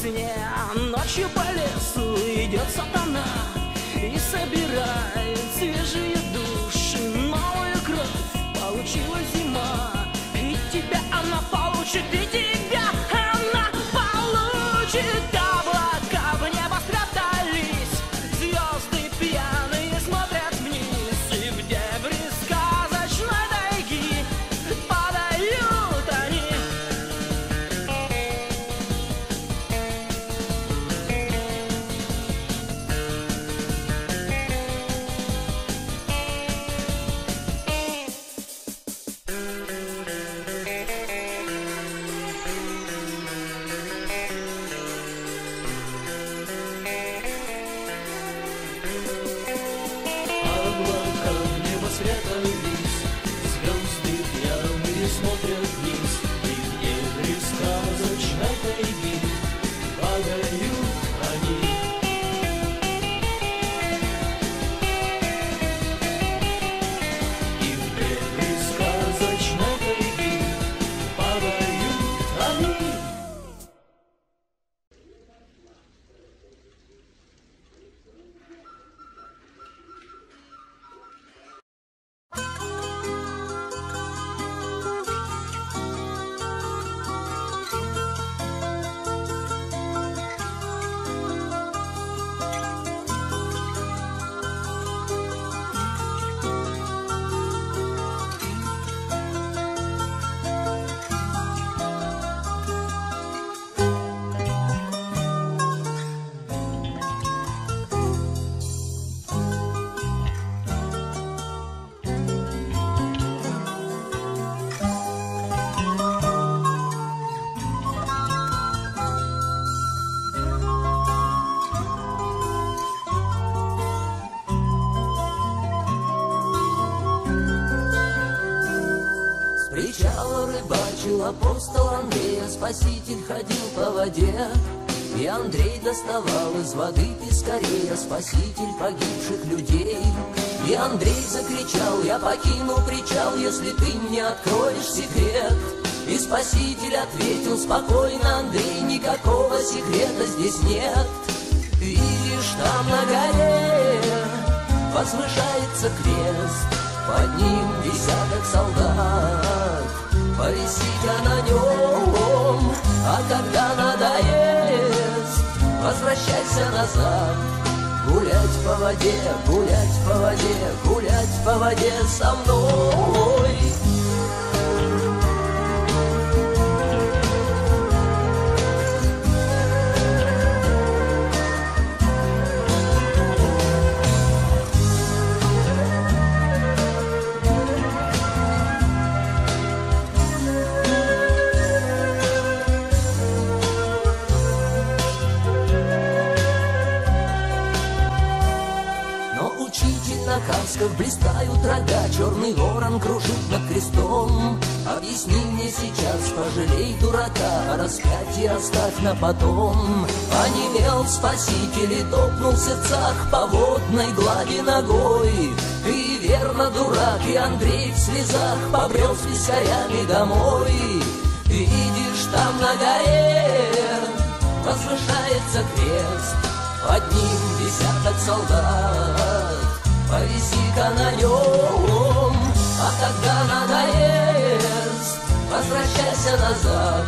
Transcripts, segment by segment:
сне ночью по лесу идет сатана И собирает свежие души. Новую кровь получила зима И тебя она получит, апостол Андрея, Спаситель ходил по воде. И Андрей доставал из воды пескарея, Спаситель погибших людей. И Андрей закричал, я покину причал, Если ты мне откроешь секрет. И Спаситель ответил спокойно, Андрей, Никакого секрета здесь нет. Видишь, там на горе возвышается крест, Под ним десяток солдат, Повисите на нем, а когда надоест, Возвращайся назад. Гулять по воде, гулять по воде, гулять по воде со мной. Касках блистают рога, Черный ворон кружит над крестом. Объясни мне сейчас, пожалей дурака, Распятие оставь на потом. Онемел спаситель и топнул в сердцах По водной глади ногой. И верно, дурак, и Андрей в слезах Побрел с писарями домой. Видишь, там на горе возвышается крест, Под ним десяток солдат, повиси-ка на нем, а когда надоест, возвращайся назад.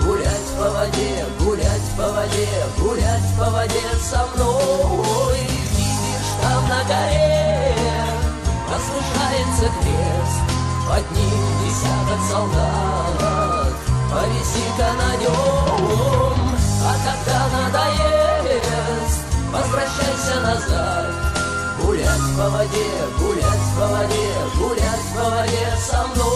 Гулять по воде, гулять по воде, гулять по воде со мной. Видишь, там на горе возвышается крест, под ним десяток солдат. Повиси-ка на нем, а когда надоест, возвращайся назад. Гулять по воде, гулять по воде, гулять по воде со мной.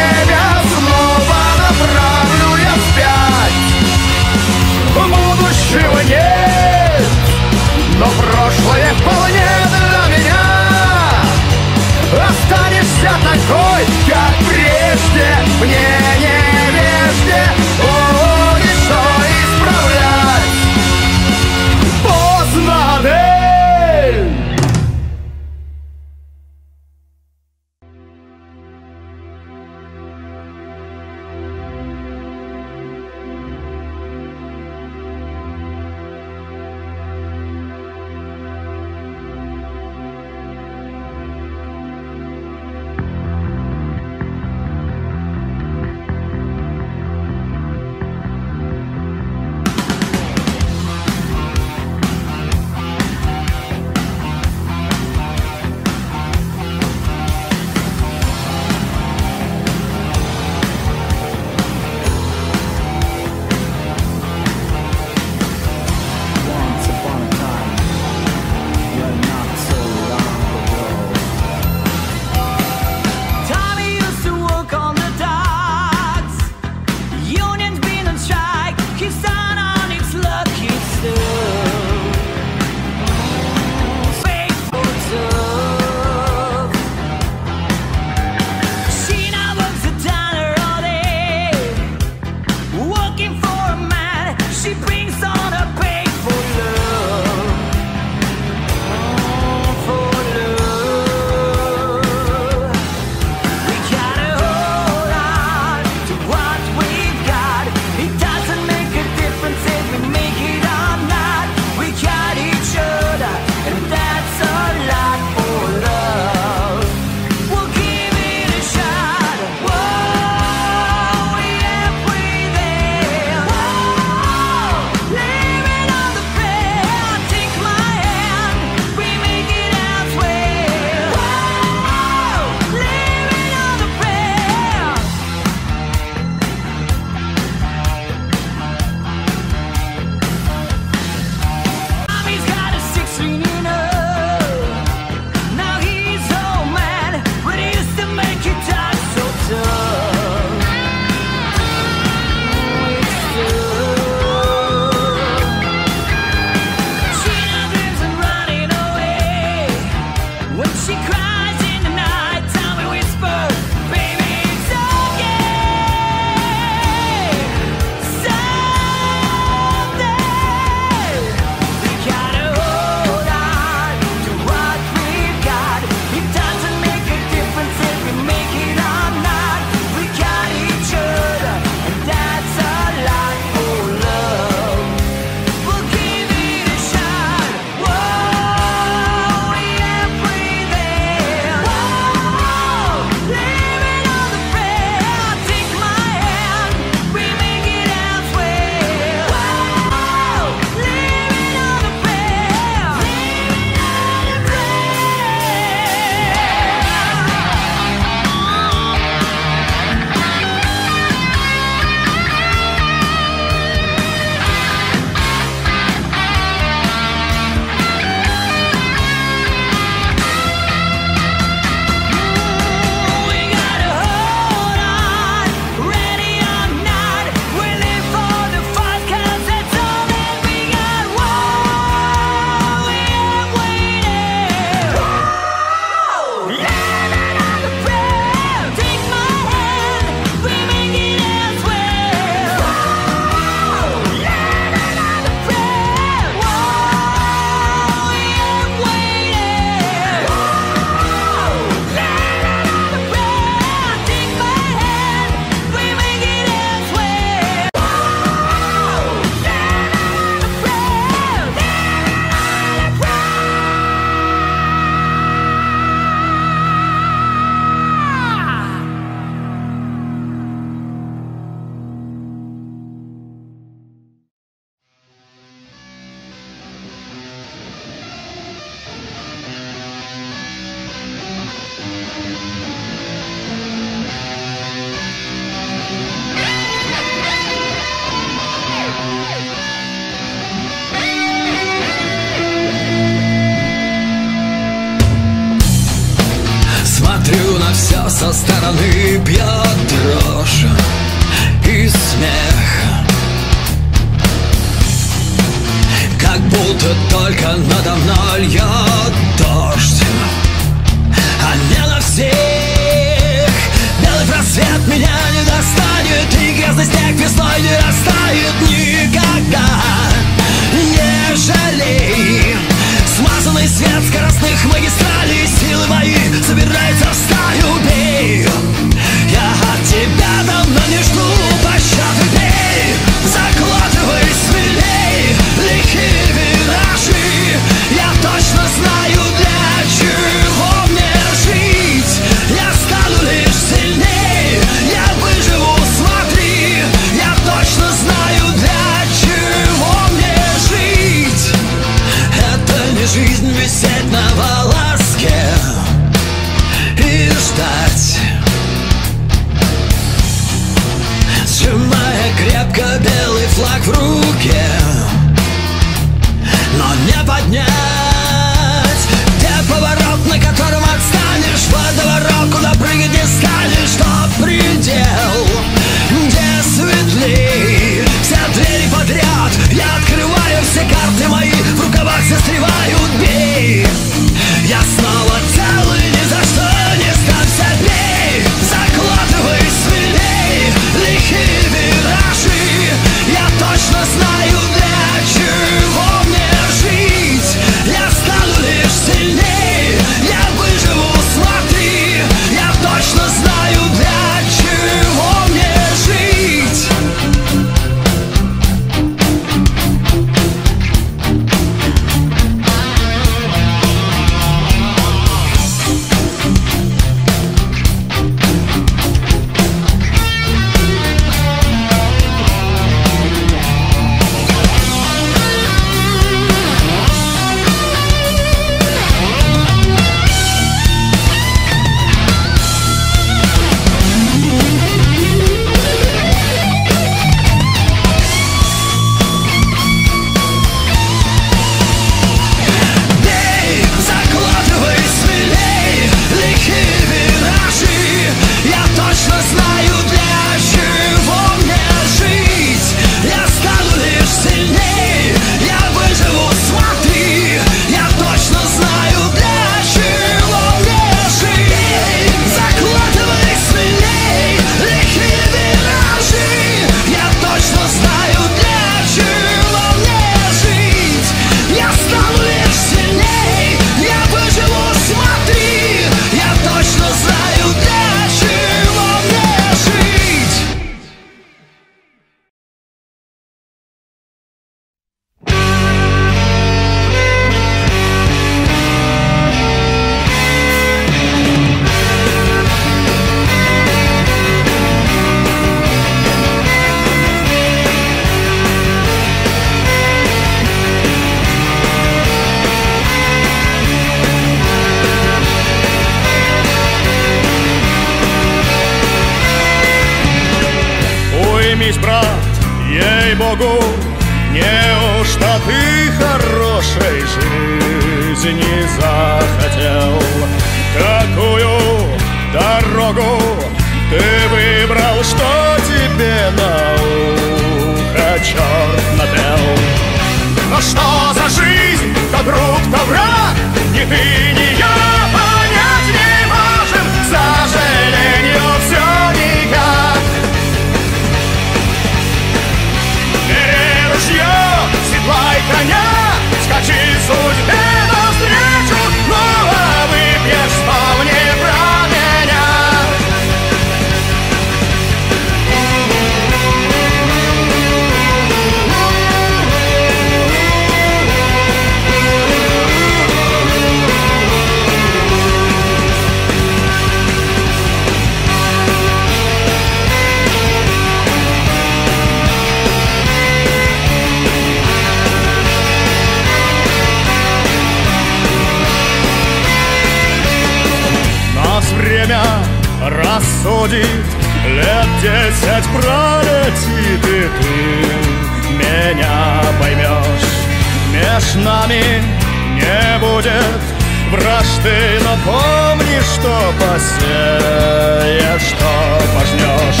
Помни, что посеешь, что пожнешь.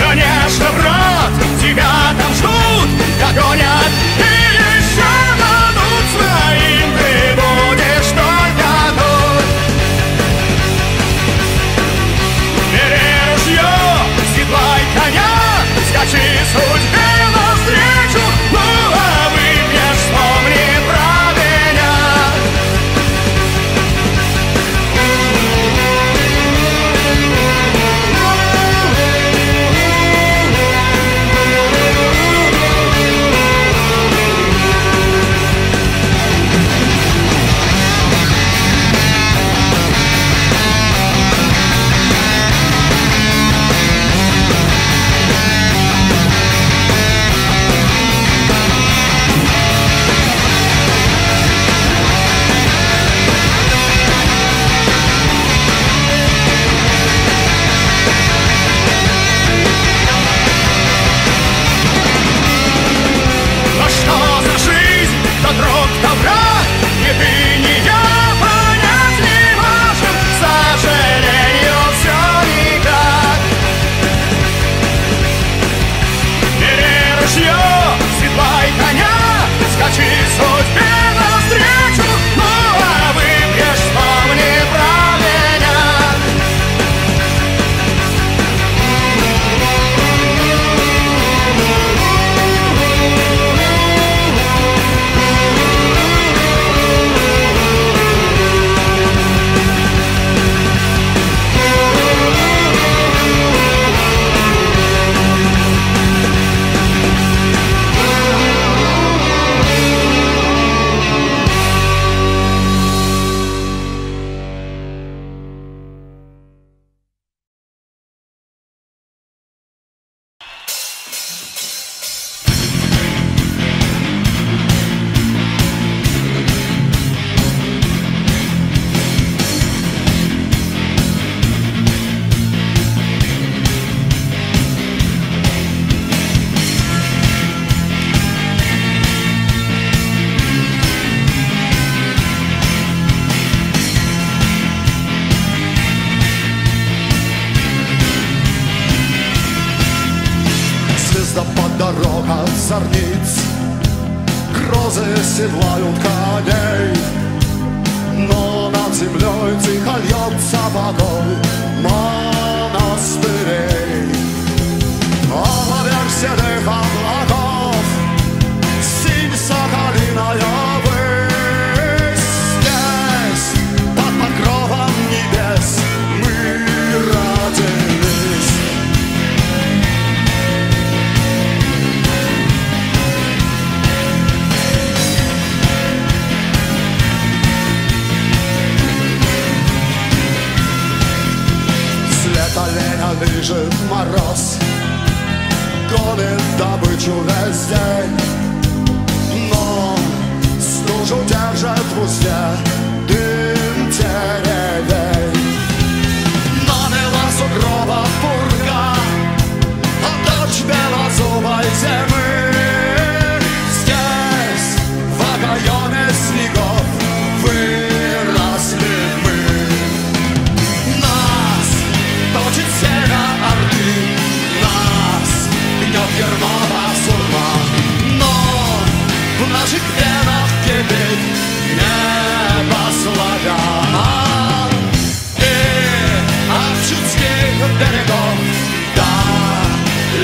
Конечно, брат, тебя там ждут Как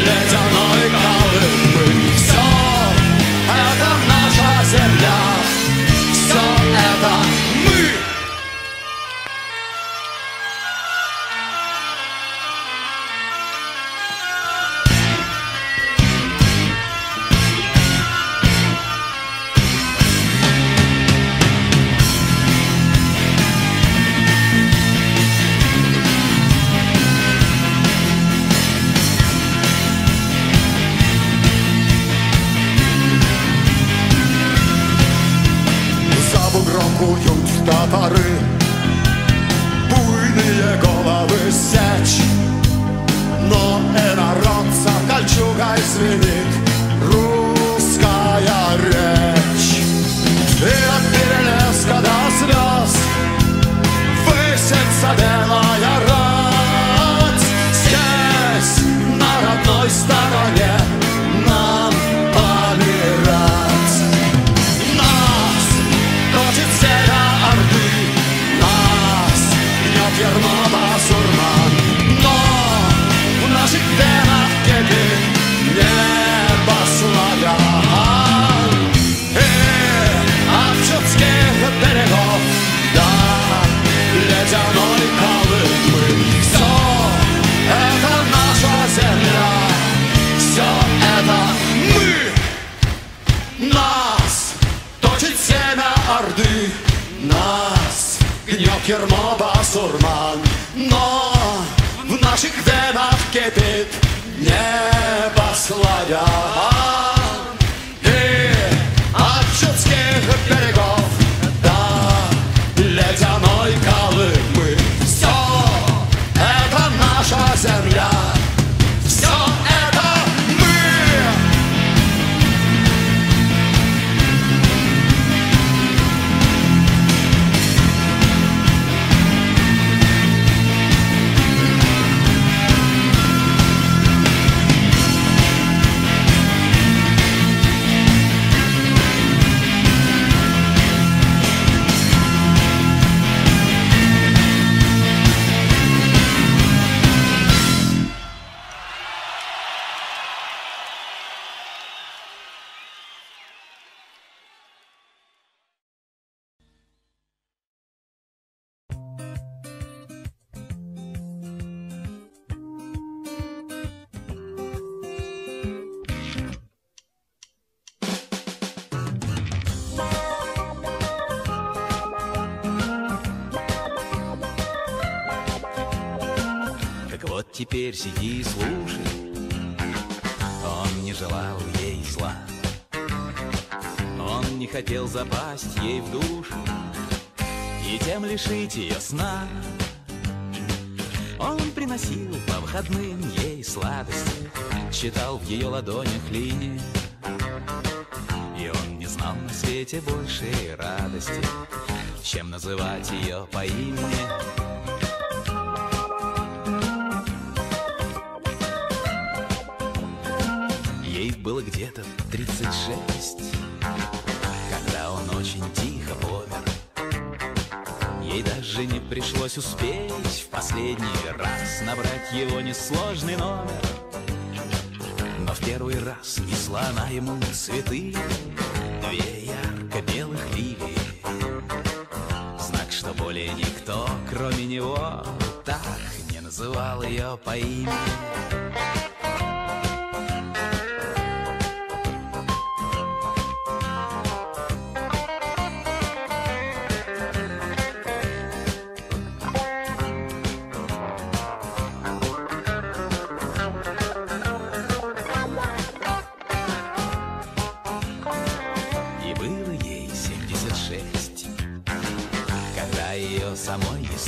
let our лишить ее сна. Он приносил по выходным ей сладости, читал в ее ладонях линии. И он не знал на свете большей радости, чем называть ее по имени. Ей было где-то 36, когда он очень тихо жене пришлось успеть в последний раз Набрать его несложный номер. Но в первый раз несла она ему цветы Две ярко-белых лилии. Знак, что более никто, кроме него Так не называл ее по имени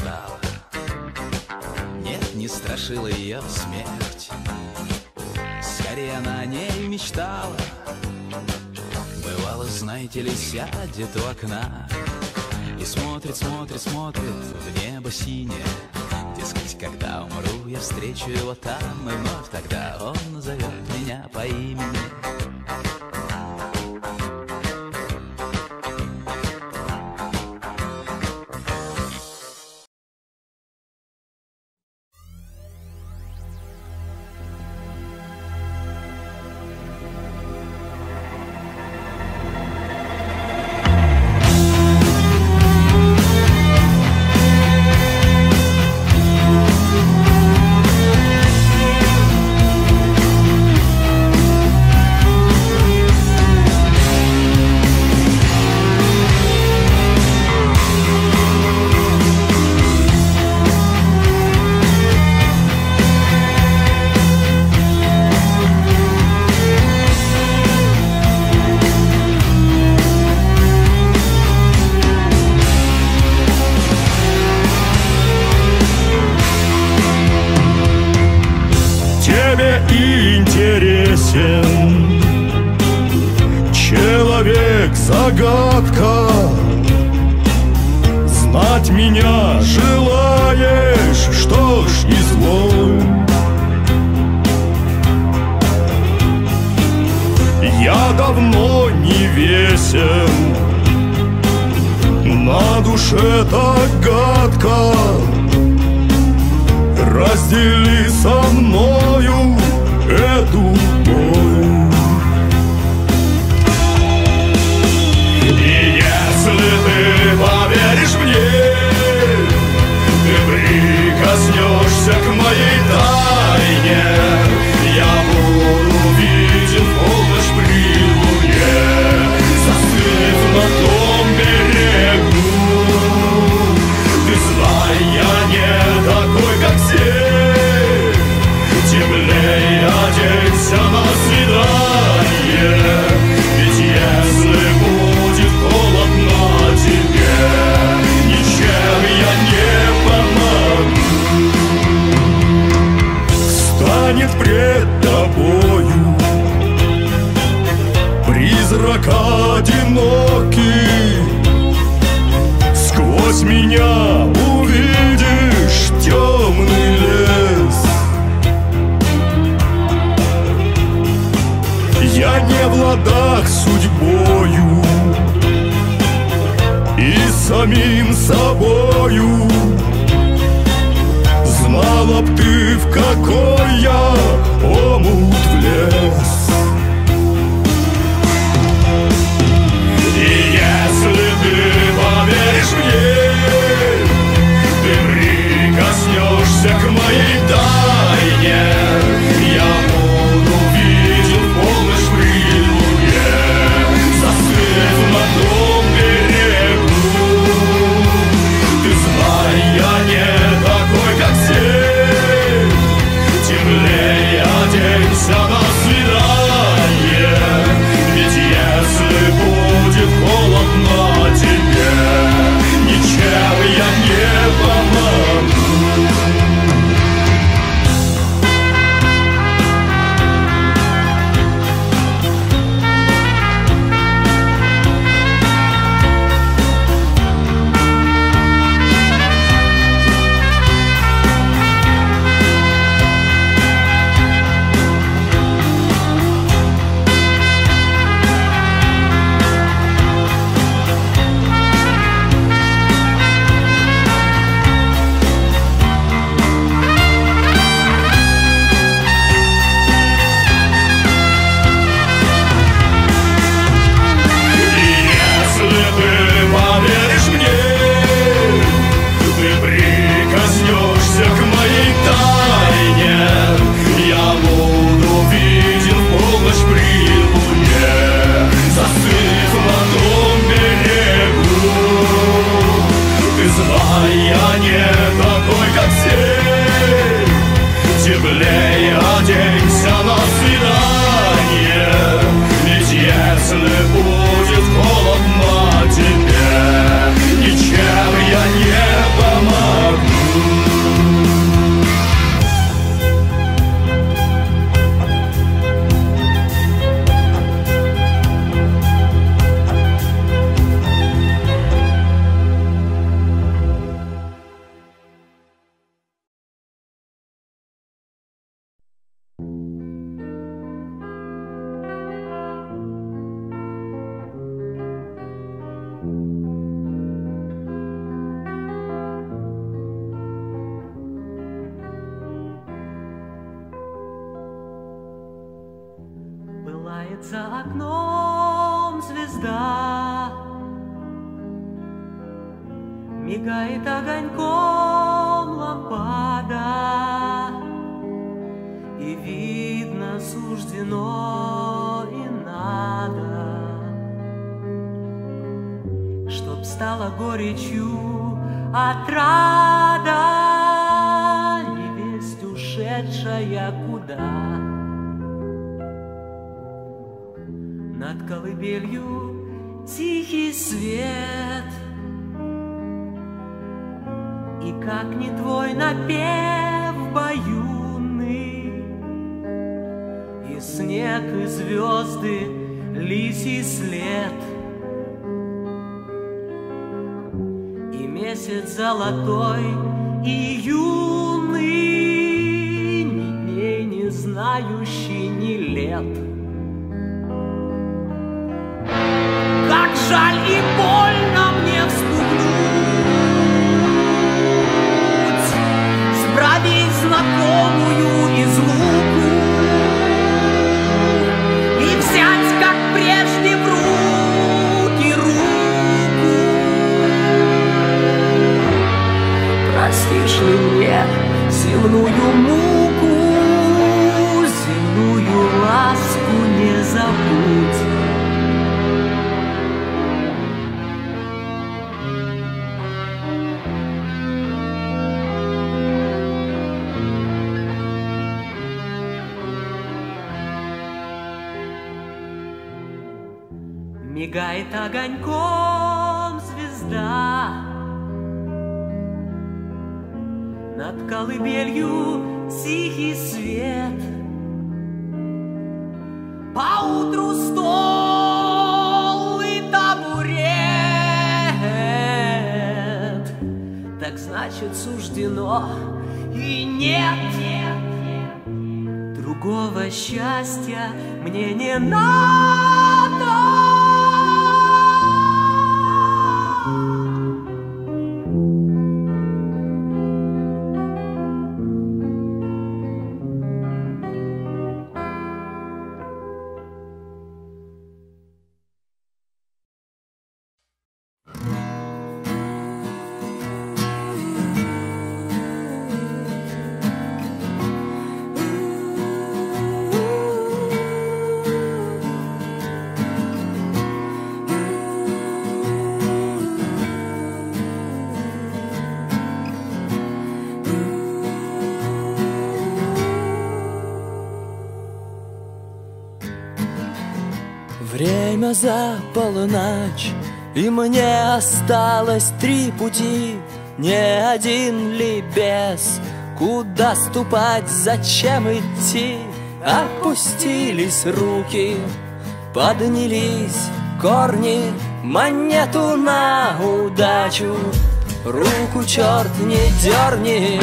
стало. Нет, не страшила ее смерть. Скорее она о ней мечтала. Бывало, знаете ли, сядет у окна И смотрит, смотрит, смотрит в небо синее. Дескать, когда умру, я встречу его там И вновь. Тогда он назовет меня по имени душе так гадко. Раздели со мною ладах судьбою И самим собою. Знала б ты, в какой я омут влез Стало горечью отрада, Невесть ушедшая куда. Над колыбелью тихий свет И как не твой напев баюный И снег, и звезды, лисий след месяц золотой, и юный Ни дней не знающий, ни лет — нет Другого счастья мне не надо Время за полночь, и мне осталось три пути, не один ли без, куда ступать, зачем идти? Опустились руки, поднялись корни, монету на удачу, руку черт не дерни.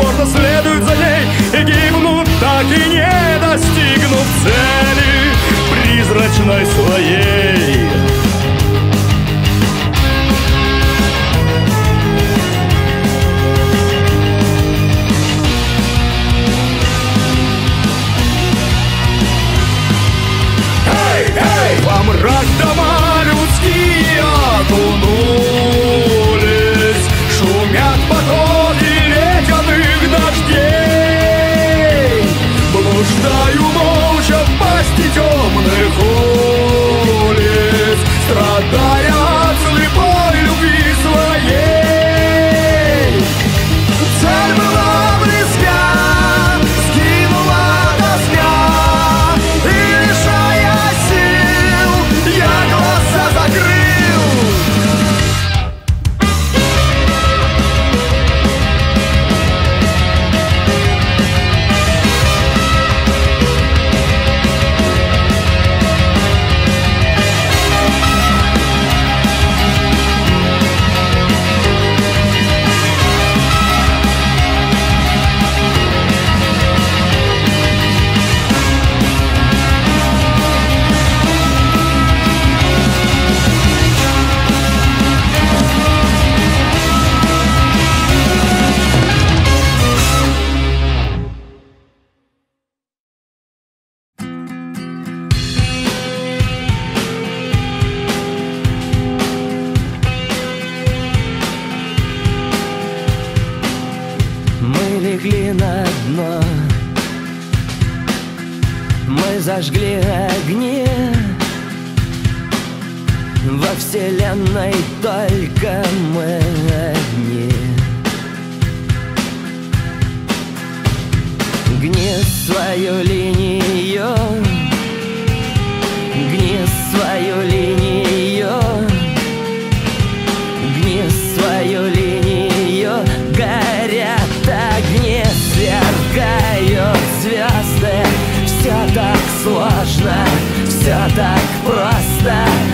упорно следуют за ней. И гибнут, так и не достигнув цели Призрачной своей. свою линию Гни свою линию Гни свою линию. Горят огни, сверкают звезды. Все так сложно, все так просто.